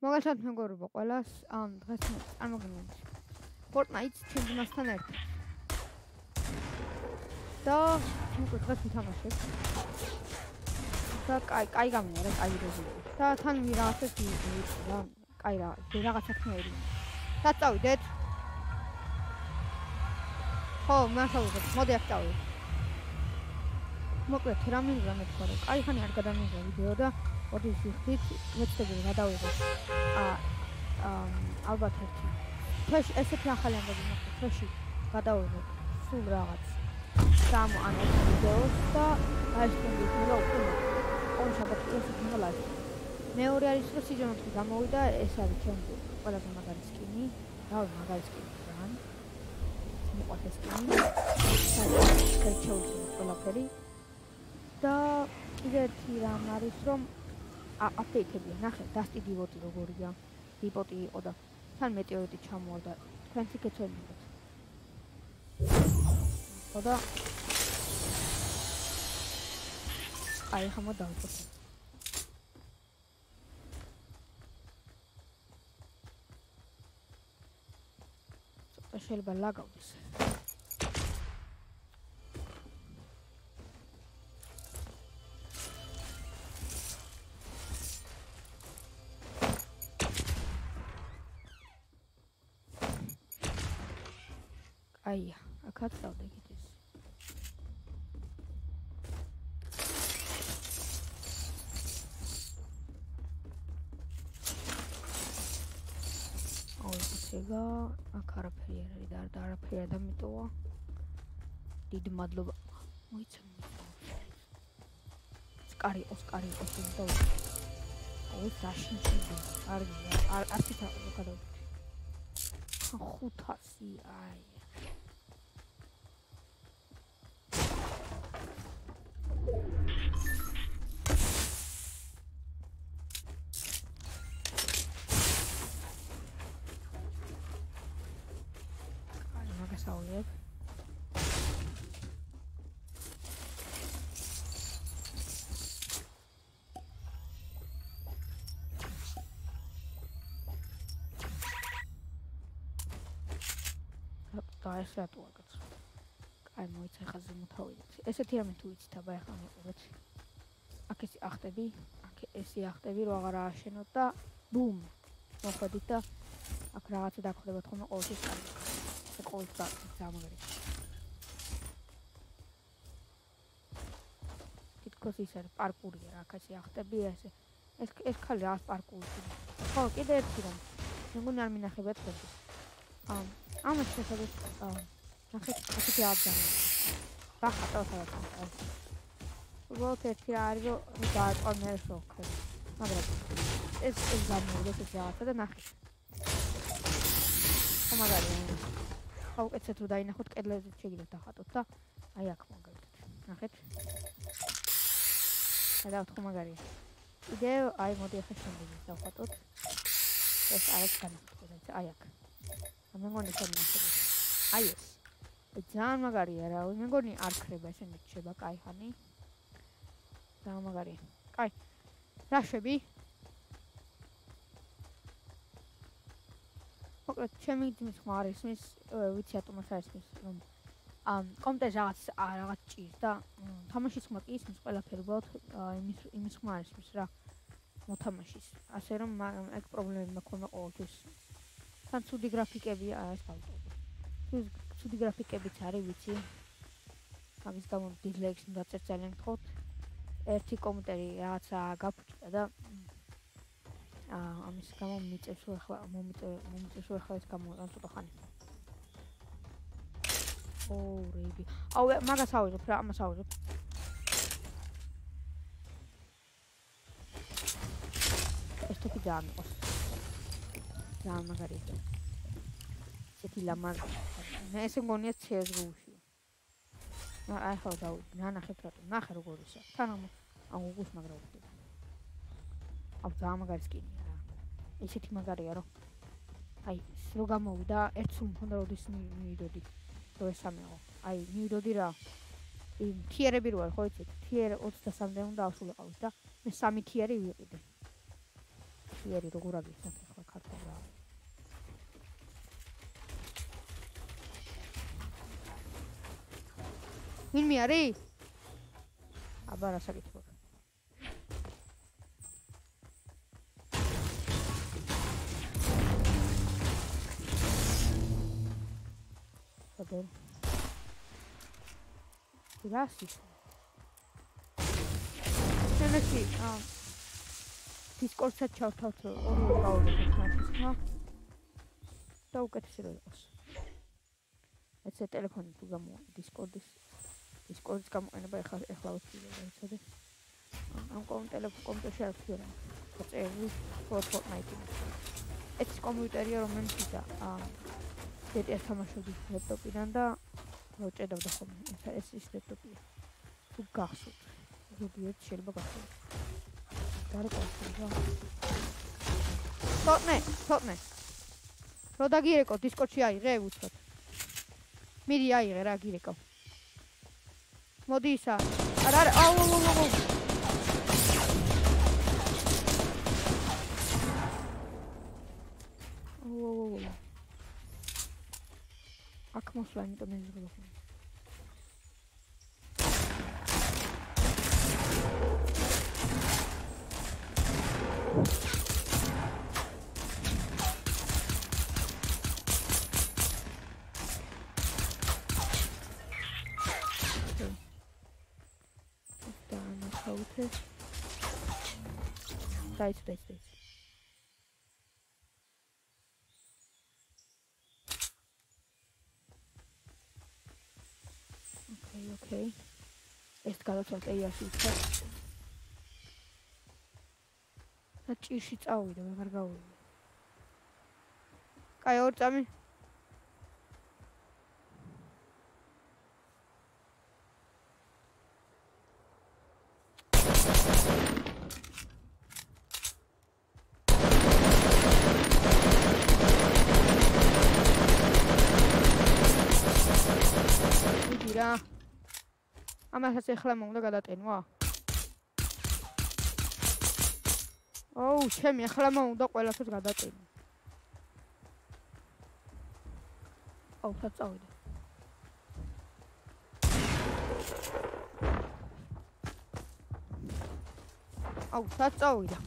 მოგესალმებით მეგობრებო ყველას. ამ დღეს წარმოგიდგენთ Fortnite ჩემთან ერთად. და მოკლედ დღეს ვთამაშებ. და კაი, კაი გამია რა, კაი რეზულტატი. და თან ვიღაცას ვიცი რა, კაი რა, რაღაცა ხმერი. და წავიდეთ. ხო, მასაუბრეთ, მოდი აქ წავიდეთ. მოკლედ რა მინდა მეთქვა რომ კაი ხანი არ გადამიღე ვიდეო და ოდი ვიხდით მეცდები გადავიღოთ ა ალბათ ერთი. თვეში ესეთი ახალი ამბები მოხდა თვეში გადავიღოთ სულ რაღაც. სამ ან ოთხ ვიდეოს და აიშტენდი თულა უკვე ორი შაბათი ესეთი მოლა მეორე არის რომ სიჯანოთი გამოვიდა ეს არის ჩემი ყველაზე მაგარი სკინი რა მაგარი სკინი რან მოყვარს სკინი საერთოდ ყველაფერი. და კიდე ერთი რამ არის რომ აპდეიტებია ნახე დასტი დივოტი როგორია დიპოტი იყო და თან მეტეორიტი ჩამოვარდა თქვენც იქეცოლებთ ხოდა აი ხომ დავწოთ შეიძლება ლაგავდეს აი, აქაც დავდეგით ეს. აუ, შეიძლება აქ არაფერი არ არის და არ არაფერი არ დამიტოვა. დიდ მადლობა. მოიცა. სკარი, ოსკარი, ოსკარი. აუ, დაშინჩი. არ არ არ ციტა გადავდი. 500 აი. და ეს რატო აკაც? კაი, მოიცა ხა ზემოთავიდეთ. ესეთი რამე თუ იცით, აბა ახლა მეყურეთ. აქ ეს ახტები, აქ ესე ახტები, რო აღარ ააშენოთ და ბუმ. მოხდით და აქ რაღაცა დაგხვდებათ ხოლმე ყოველთვის კარგი. ყოველთვის გამოგერი. თითქოს ის არის პარკურია რა, აქაც ახტები ესე. ეს ეს ხალე რა პარკურია. ხო, კიდე ერთი რამ. მეგონი არ მინახებათ ხო? ამ ამას შეხედეთ ნახეთ ასეთი აბდანი. ბახატო თავად. უბრალოდ ერთი რა არის რომ დააწყო შოქი. მაგრამ ეს ეს გამოვიდა ეს რაღაცა და ნახეთ. ხომაგარია. ხა უკეთესად რომ დაინახოთ კედლებზე შეგიძლიათ დახატოთ და აი აქ მაგალითად ნახეთ და ხო მაგარია იდე აი მოდი ახლა შემდეგი დავხატოთ ეს არის განახოთ აი აქ მე მგონი შემდეგი აი ეს. ძალიან მაგარია რა მე მგონი არ ხრება ესე მიჩება კაი ხანი ძალიან მაგარია კაი რა შვები მოკლედ ჩემი ძმის ხმა არის მის ვიცი ატომას არის მის რომ ამ კომპიუტერ რაღაც რაღაც ჭირს და თამაშის ხმა კი ისმის ყველაფერი უბრალოდ იმის იმის ხმა არის მის რა მოთამაშის. ასე რომ ეგ პრობლემები მქონდა ყოველთვის თან ცუდი გრაფიკები არის გავუტოვო ცუდი გრაფიკებიც არის ვიცი. ამის გამო დიზლაიქს უნდა წერს ძალიან გთხოვთ ერთი კომპიუტერი რაღაცა გაფუჭდა და აა ამის გამო მიწევს ახლა მომიწევს ახლა ეს გამო ან ცოტა ხანი. ო რეიდი აუ მაგას ავიღებ რა ამას ავიღებ. ეს თქი დაამიყოს რა მაგარი ცეთი ლამარ მე ესე მგონია CS:GO-ში აი ხო დაუ ნანახებ რატო ნახე როგორ ისა თან ამ ამ უგუს მაგრა უხდება აუ ძალიან მაგარი სკინია ესეთი მაგარია რომ აი რო გამოვიდა ერთ სულ მქონდა როდის მიდოდი რო ესამეო აი მიდოდი რა. თიერები რო არ ხო იცით? თიერ 23-მდე უნდა ავსულიყავით და მე სამი თიერი ვიყიდე. ხიერი როგორ აგის ნახე ხო ქართულა ვინ მე არის აბა რა საკითხია ხოდე რასის შენაში აა დისკორდსაც ჩავთავთ ორი მათთვის ხა და უკეთესი რო იყოს. ეცე ტელეფონი თუ გამო დისკორდის დისკორდის გამოყენება ეხლა ეხლა ვთქვი იცოდე. ამ კომ ტელეფონ კომპიუტერში არ ვთქვი რა. წერილი Fortnite ეს კომპიუტერია რომელიც აა GTA-ს თამაშობდი ლეპტოპიდან და მოჭედავდა ხოლმე. ეს ის ლეპტოპია. თუ გახსოვთ როდიეთ შეიძლება გახსოვთ რა თორნე თორნე რო დაგირეკო დისკორდში აიღე უცბად მიდი აიღე რა გირეკო. მოდი ისა. არა არა აუ აუ აუ აუ. აუ აუ აქ მოსვლა იმიტომ მეზღულა ხო დაიწყე დაიწყე ოკეი ოკეი. ეს გადაცვალ ეიასი იქა და ჭირში წავიდა ვერ გავიდა კაი ორ წამი ამასაც ეხლა მომდა გადატენვა? ოუ, ჩემი ეხლა მომდა ყველაფერს გადატენვა. აუ, საწავიდა. აუ, საწავიდა.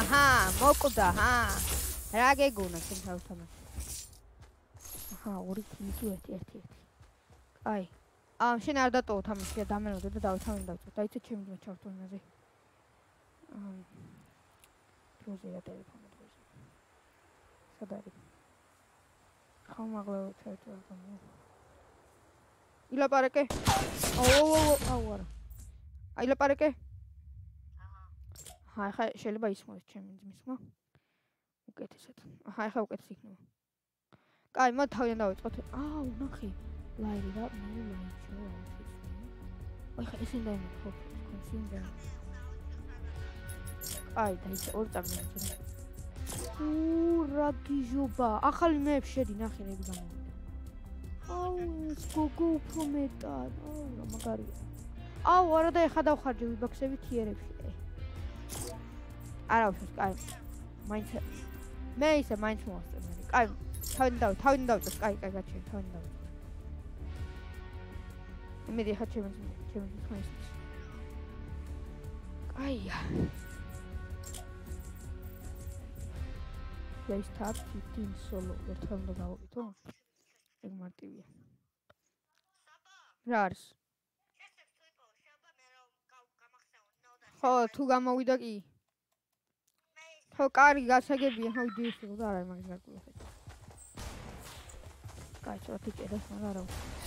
აჰა, მოკვდა, ჰა. რა გეგონა შენ თავთან? აჰა, ორი თვისი ერთი ერთი. აი. აა შენ არ დატოვო თამაში და დამელოდე და დავთავინ დავწო. დაიცე ჩემი ძმა ჩავთვალნაზე. აა პროზია ტელეფონი დროზე. სად არის? ხომ აღლავ ჩავთვალ გამო. ილაპარაკე? აუ აუ არა. აი ლაპარაკე? აჰა. ხა შეიძლება ისმოს ჩემი ძმის ხმა? უკეთესად. აჰა ხა უკეთეს იქნება. კაი, მოდი თავიდან დავიწყოთ. აუ ნახე. ლაირი და მე ლაიჩო აი ხა ისინი და ხო კონსიუმდა აი და ის ორ წამი ურა გიჟობა. ახალი მეებს შედი ნახე რები გამოვიდა. აუ ეს გოგო უფრო მეტად. აუ რა მაგარია. აუ არა და ეხა დავხარჯე ვიბოქსები თიერებში. არა უშავს კაი. მაინც მე ისე მაინც მოასწრე კაი თავიდან დავ თავიდან დავწეს. კაი კაი გაჩერე თავიდან დავ იმედი ხა ჩემს ჩემს ხანის აია ეს tab 15 solo ერთხელ უნდა გავაკეთო ეგ მარტივია. რა არის? ხო თუ გამოვიდა კი. ხო კარგი გასაგებია ხო ვიდეოში და არა მაგის გარკვეულებით კაი ცოტა ჭირდება მაგრამ არა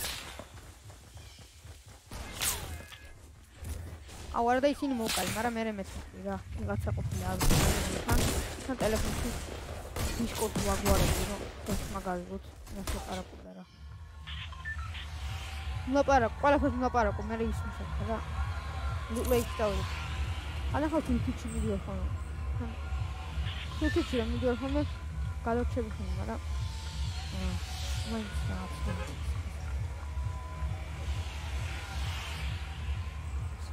აუ არა და ისინი მოვყალი, მაგრამ მე მეცნი რა, რაღაცა ვიცი. თან თან ტელეფონში დისკორდ ვაგვარები, რომ ეს მაგალითად ნახე პარაკულა რა. ლაპარაკ, ყველაფერს ლაპარაკო, მე ის მისახა რა. ლეიქ დავი. ანა ხო თვითი მიდიო ხო? თვითი მიდიო ხო მე გადაჩები ხო, მაგრამ აა მაინც რა.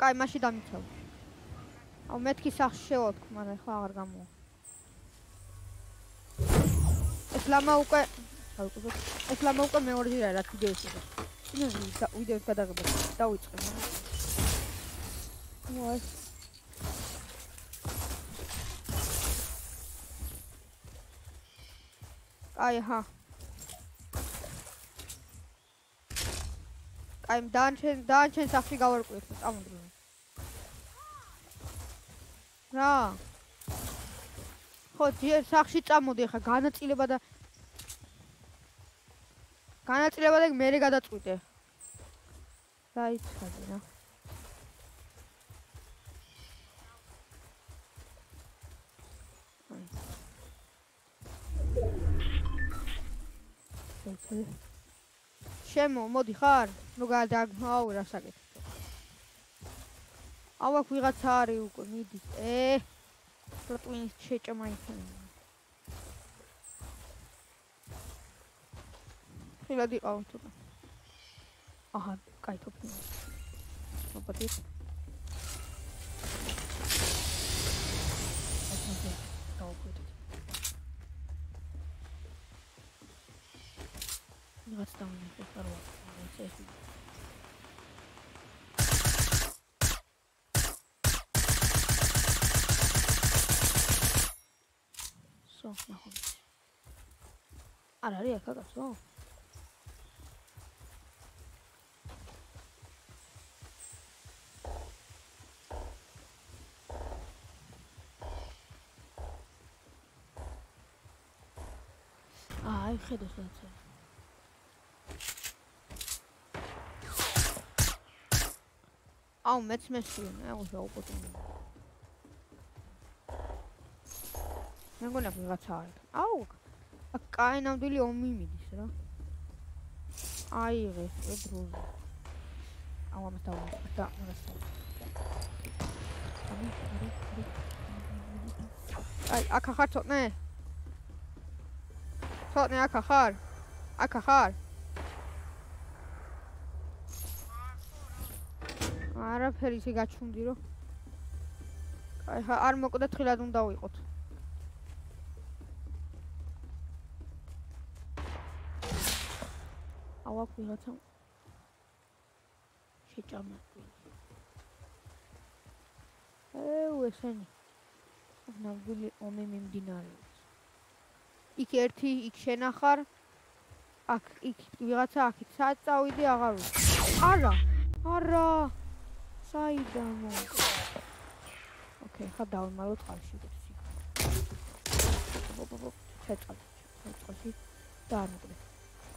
კაი მაშინ დამიცავ. აუ მეთქი სახში შევოთქ მაგრამ ხო აღარ გამოვა. ეს ლამა უკვე ეს ლამა უკვე მეორე ჯერაა რაც ვიდეოს იყო. ну ვიდეოს გადაღება. დავიწყე მოას აი ჰა აი დანჩენ დანჩენ სახში გავარკვიეთ წამოდრო რა ხო ჯერ სახში წამოდი ხა განაწილება და განაწილება და მე გადაწყვიტე. დაიწყე რა. შემო, მოდი ხარ? ნუ გადა, აუ რა საკეთე. აუ აქ ვიღაცა არის უკვე, მიდი. ე. პროტვინის შეჭამა იქნება. ხილად იყავ თუ აჰა კაი თოფი მოგდი სო ნახო არ არის ახლა გასო ხედოს რაცა აუ მეც მესვია აუ შეუყოთუნ მე მგონა ვიღაცა არის აუ კაი ნამდვილი ომი მიდის რა. აიღე ებრუზი აუ ამას დავა და მაგას აი აქ ახარ ცოტნე. ცოტნე აქ ახარ? აქ ახარ? არაფერი ისე გაჩუნდი რომ აი არ მოკვდა თხილად უნდა ვიყოთ აუ აქ ვიღაცა შეჭამა ეუ ესენი. ნამდვილი ომი მიმდინარეობს იქ ერთი იქ შენახარ. აქ იქ ვიღაცა აქ სად წავიდი აღარ ვიცი არა არა საიდანო. ოკეი ხა დავმალოთ ხალში გიცი ბობო შეწყალ შეწყალში და არ მოკლე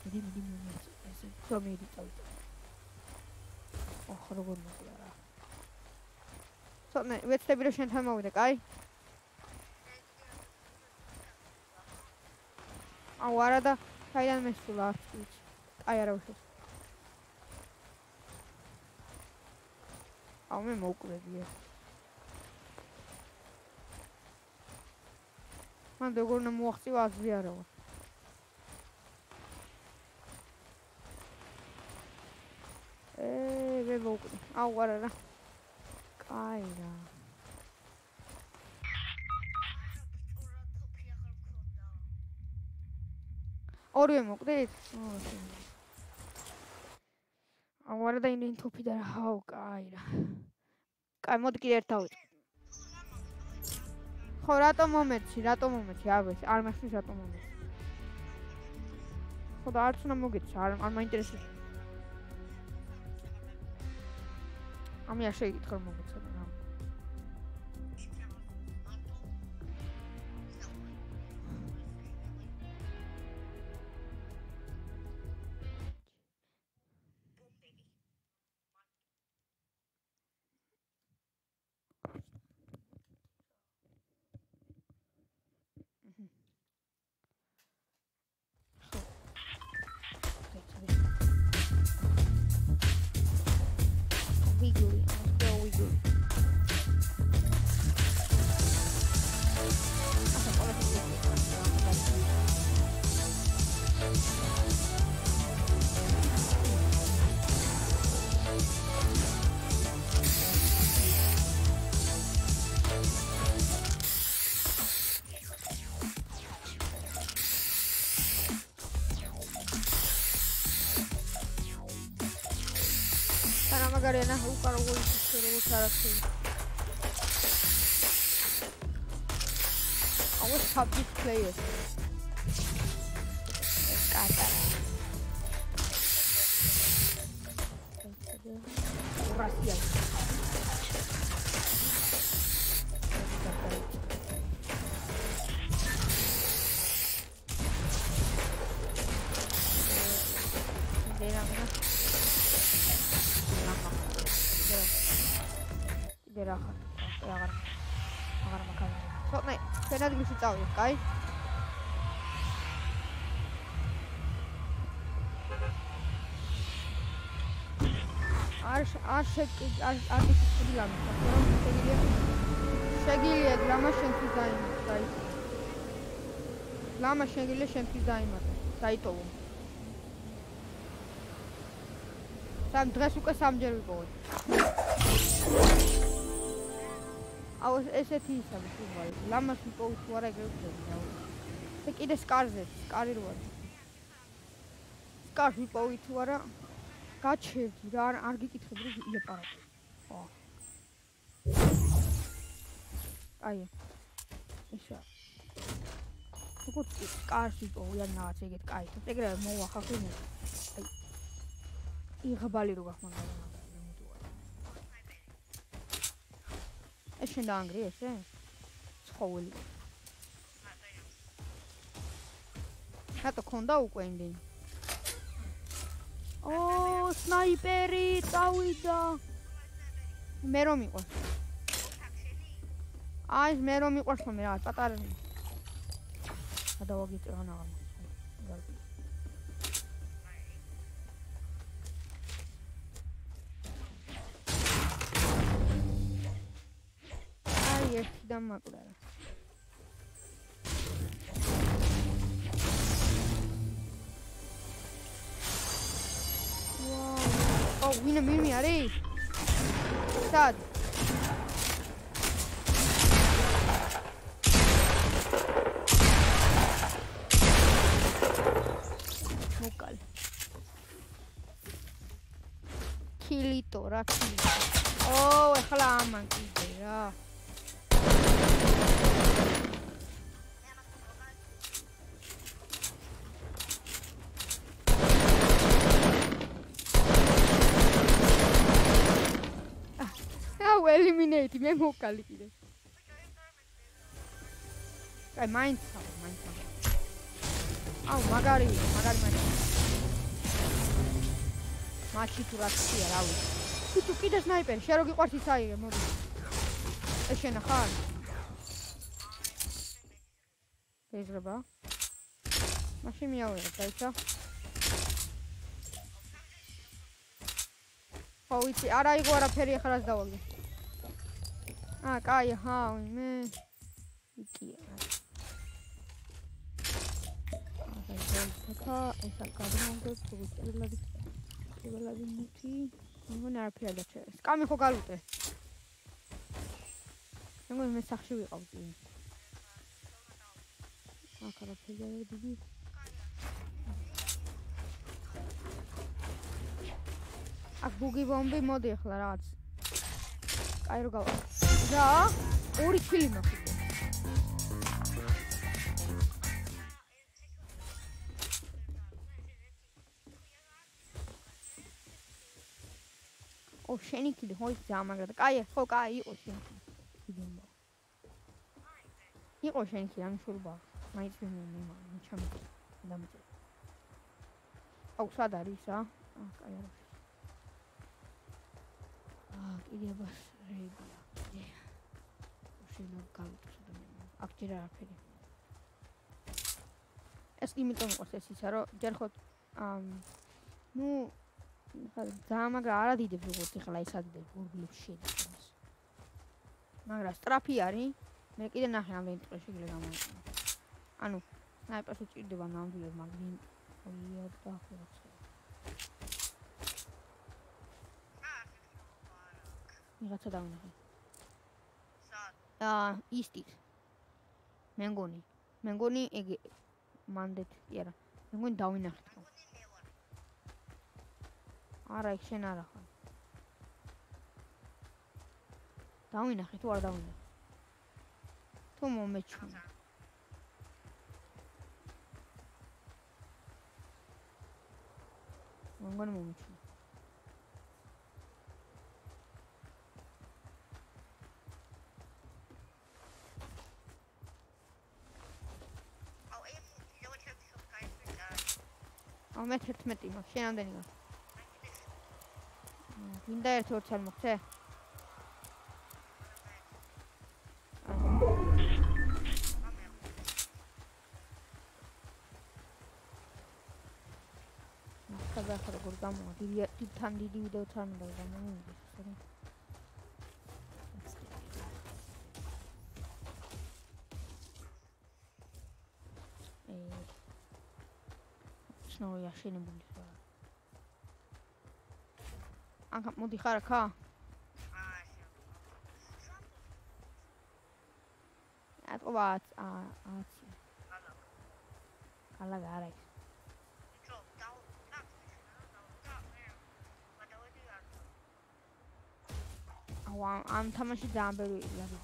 მიდი მიდი მიდი ესე რომ მიდი წავიდე ოხ როგორ მოკლე რა სონე ვეცდები რომ შენთან მოვიდე კაი აუ არა და საიდან მესულა არც ვიცი. აი არა უშოს. აუ მე მოკვდები. მან როგორ უნდა მოახწივა აზრი არა ვარ. ე მე მოკვდი. აუ არა რა. კაი რა. ორივე მოკვდით? აუ არა და ინინ თოფი და აუ კაი რა. კაი მოდი კიდე ერთ დავიწყე. ხო რატო მომეცი? რატო მომეცი? აბეს, არ მახსოვს რატო მომეცი. ხო და არც უნდა მოგეცი, არ არ მაინტერესებს. ამია შეიძლება რომ Magarena Ruka não vou ser um cara assim. I was a big player. Caralho. ჩვენ ადგილში წავიდეთ, კაი? არ არ შეკი არ არ ლამა, რომ შეგიძლია შეგიძლია ლამა შენთვის დაიმატო, კაი? ლამა შეგიძლია შენთვის დაიმატო, დაიტოვო. სამ დღეს უკვე სამჯერ ვიპოვე. აუ ესეთი ისაა თუმცა ლამას თუ არა ეგრე აუ. ეს კიდე სკარზე, სკარი როა. სკარ ვიპოვე თუ არა გაჩერდი რა არ გიკითხები რომ ილაპარაკო. ხო. აი. ისა. როგორც სკარს ვიპოვე ან რაღაც ეგეთ კაი. ეგრე მოახახე მე. აი. იღბალი რო გახმოვანო. ეს შენ დაანგრი ესე? ცხოველი. ხატო კონდა უკვე იმდენი. ო, სნაიპერი წავიდა. მე რომ მიყვარს. აი, მე რომ მიყვარს მე რა, პატარა. გადავაგიწევ ანაღამ. ერთი დამაკვრა. ვაუ. ო, ვინა მიმი არის? სად? მოკალ. კილიტო რა კილიტო. ო, ეხლა ამან კიდე რა. ელიმინეიტი მე მოკალი კიდე. აი მაინც მაინც. აუ მაგარი, მაგარი მაინც. მაჩი თუ რაცია რა ვიცი. თუ კიდე სნაიპერი, შენ რო გიყვარს ის აიღე მოდი. ეს შენ ხარ? ეძრება. მაშინ მიავიღე, დაიცა. ხო ვიცი, არა იგო არაფერი ახლა რას დავაგე. აა, კაი, ჰა, მე იკია. აკა, ესა გადმონდო, თუწილები. თუწილები მუთი. მოგონა არაფერი დაჩერე. სკამი ხო გალუტე. მე მე სახში ვიყავდი. აკა არაფერი არ დიდი. აკ ბუგი ბომბი მოდი ახლა რაღაც. კაი რო გავა. რა? ორი ფილი მაქვს. ო შენი კიდე ხო ის ძა მაგრამ კაი ხო კაი იყო შენი კიდე იყო შენი კიდე ამ შურბა მაიც მე მე ჩემ დამწე აუ სად არის რა? აა კაი არა. აა კიდე ბას რეიბია. შეიძლება გავიწოდო აქ ჯერ არაფერი. ეს იმიტომ ყოს ეს ისა რომ ჯერ ხო ამ ნუ ხა მაგრამ არა დიდებს როგორც ეხლა ის ადიდებს ბურგლებს შედის. მაგრამ სტრაფი არის. მე კიდე ნახე ამ ვენტრი შეიძლება გამოიწვია. ანუ სნაიპერს უჭირდება ნამდვილად მაგრამ ოია და ხო ვიღაცა დავნახე. აა ისტის. მე მგონი. მე მგონი ეგ მანდეთ, იარა. მე მგონი დავინახეთ არა, იქ შენ არა ხარ. დავინახე თუ არ დავინახე თუ მომეჩვენა მოგონი მომეჩვენა ა მე 11 მაქვს შენ ამდენი მაქვს გინდა ერთ ორ ცალ მოხდე ხა როგორ გამოვა. დიდი თან დიდი ვიდეო უნდა გამომივიდეს აშენებული ხარ. აკა მოდი ხარ ხა? ატყობაც აა აცი. ალა გარე. აუ ამ თამაში ძალიან ბევრი ლარი.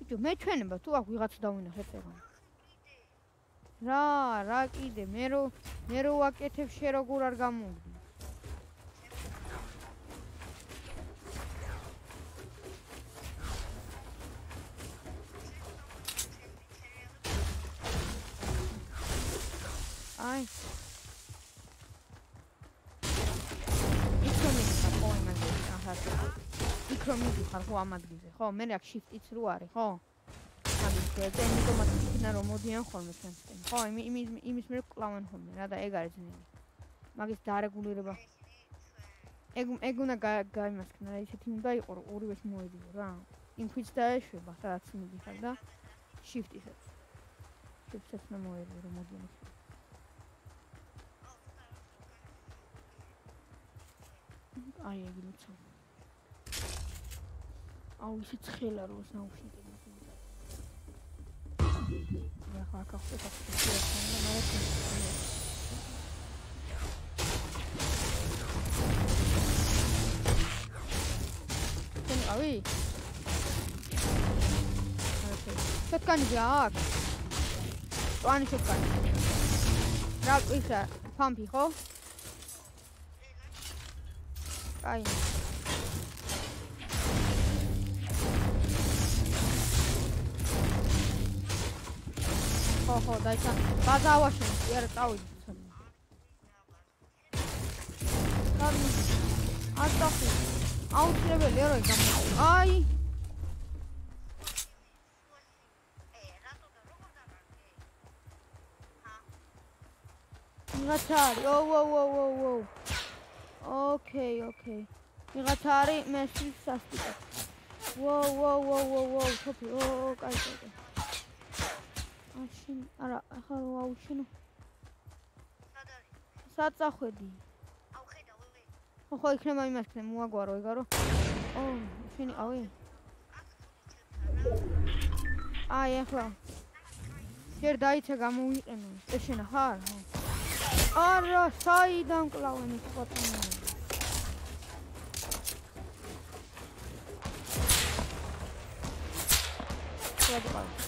ბიჭო მე ჩვენება თუ აქ ვიღაც დავინახე წერა. რა, რა კიდე, მე რო მე რო ვაკეთებ შე როგორ არ გამოვდი. აი. იქ რომ იქა ხო იმაზე, აჰა. იქ რომ იქა ხო ამ ადგილზე, ხო? მე რა shift-იც რო არის, ხო? და იმიტომ მათქინა რომ მოდიან ხოლმე ჩვენთან. ხო, იმის იმის მე კლავენ ხოლმე რა და ეგ არის ძნელი. მაგის დარეგულირება. ეგ ეგ უნდა გაიმასქნა, ისეთი უნდა იყოს ორივეს მოედიო რა. იმფიც დაეშვება, სადაც მიდიხარ და shift-ისაც. shift-ს მე მოედიო რომ მოდიან. აი ეგ ლუცა. აუ ისე ცხელა როს ნაუშნიტი. Mehrere auch etwas passiert. Bin قوي. شكن جاك. وأنا شكن. راب إيشا. بامبي خو. أي. ხო ხო დაიცა ბაზავაში იარა წავიდი კარი ატახი აუცილებელი არა გამ აი! მიღაცარი ო ო ო ო ო. ოკეი ოკეი მიღაცარი მე სისტასტიკა ვო ვო ვო ვო ვო თოფი ო კაი კაი მაშინ არა ახლა რო აუშენო სად არის სად წახვედი? აუ ხედა ვე ხო იქნება იმასკნე მოაგვარო ეგარო. ო შენი ავე აი ახლა. ჯერ დაიცა გამოვიყენო ეს შენა ხარ არა საიდან კლავენ ის ფოტონი შეიძლება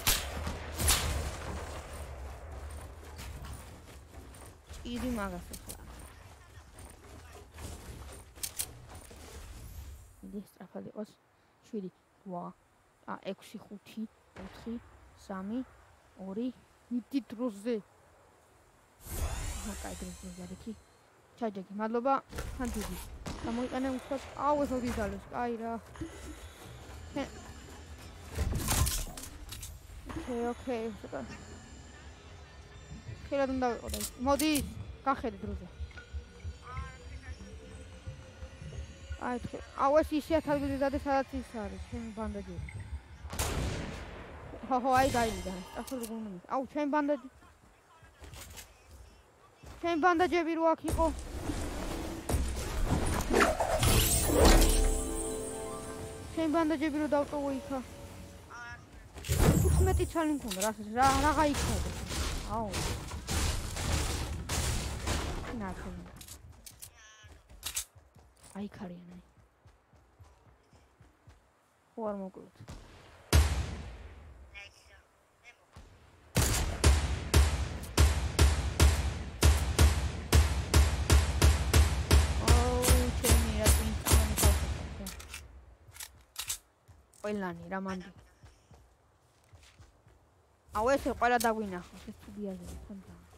ჭირი მაგას ახლა. მე სწრაფად იყოს 7 8 ა 6 5 4 3 2 მიდი დროზე. აკაი დროზე გარეკი. ჩაჯეგი, მადლობა. თან დიდი. გამოიყენე უფრო. აუ ეს ორი ძალოს. კაი რა. ოკეი, ოკეი. ხილად უნდა ვიყო და მოდი გახედე დროზე. აი თხე აუ ეს ისე თავზე დადი სადაც ის არის ჩემი ბანდაჯი ხო აი დაიიდა ახლა როგორ უნდა მის. აუ ჩემი ბანდაჯი ჩემი ბანდაჯები რო აქ იყო. ჩემი ბანდაჯები რო დავტოვო იქა 15 ჩალი მქონდა რა რა რა იქა აუ ნახე. აი ქარიანაი. ხო არ მოკლოთ. ყველანი რა მანდი. აუ ესე ყველა დაგვინახავს ეს სტუდიაზე ხონდა. კაი.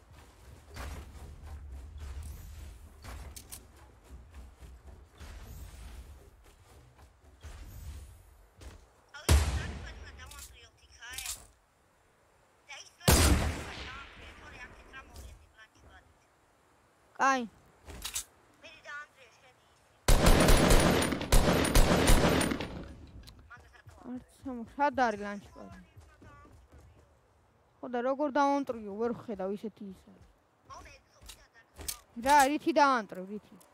არც სად არის ლანჩპადი? ხო და როგორ დავამტრიო, ვერ ხედავ ისეთი ისა. რა, რითი დავამტრიო, რითი?